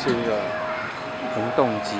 是一个红动机。